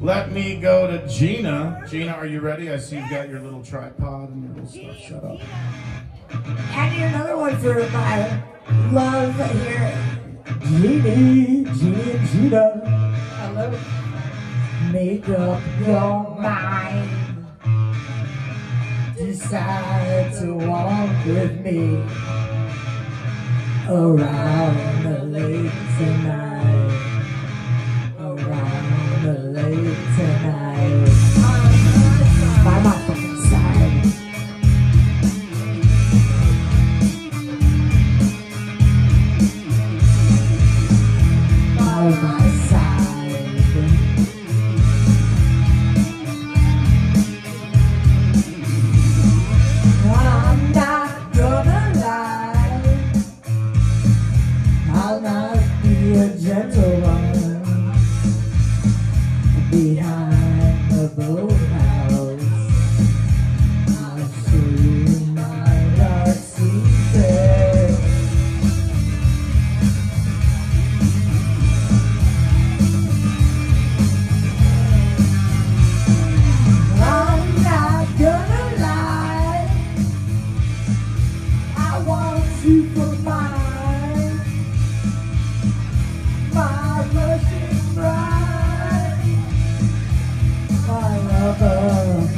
Let me go to Gina. Gina, are you ready? I see you've got your little tripod and your little stuff set up. And another one for my love here. Genie, Genie, Gina, Hello. make up your mind. Decide to walk with me around the lake tonight. You for mine, my Russian bride, my lover,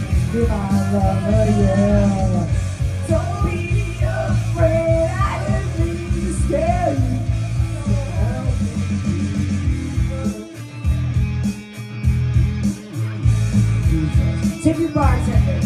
my lover, yeah. Don't be afraid, I didn't to scare you. Your bartender.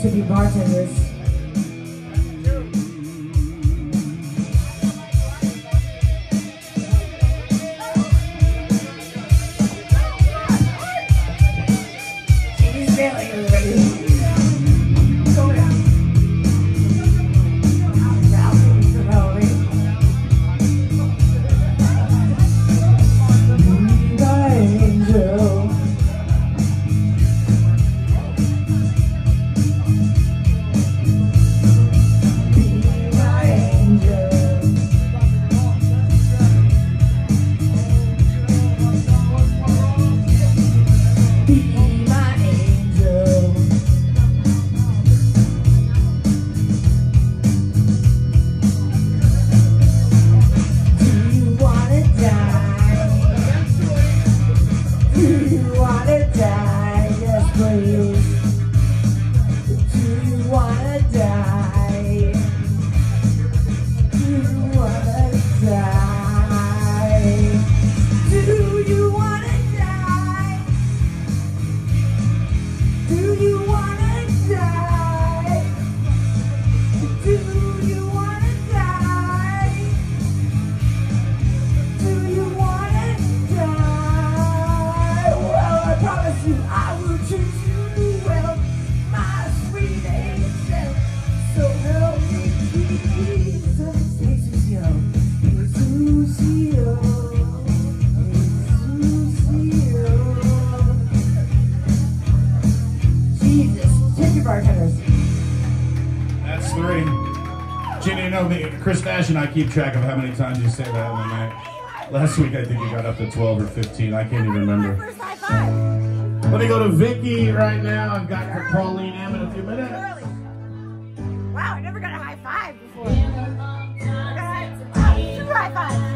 Tip your bartenders. That's three. Jenny, know, me, Chris Fashion, I keep track of how many times you say that in a night. Last week, I think you got up to 12 or 15. I can't even remember. Let me go to Vicky right now. I've got her Pauline M in a few minutes. Wow, I never got a high five before. Two high five.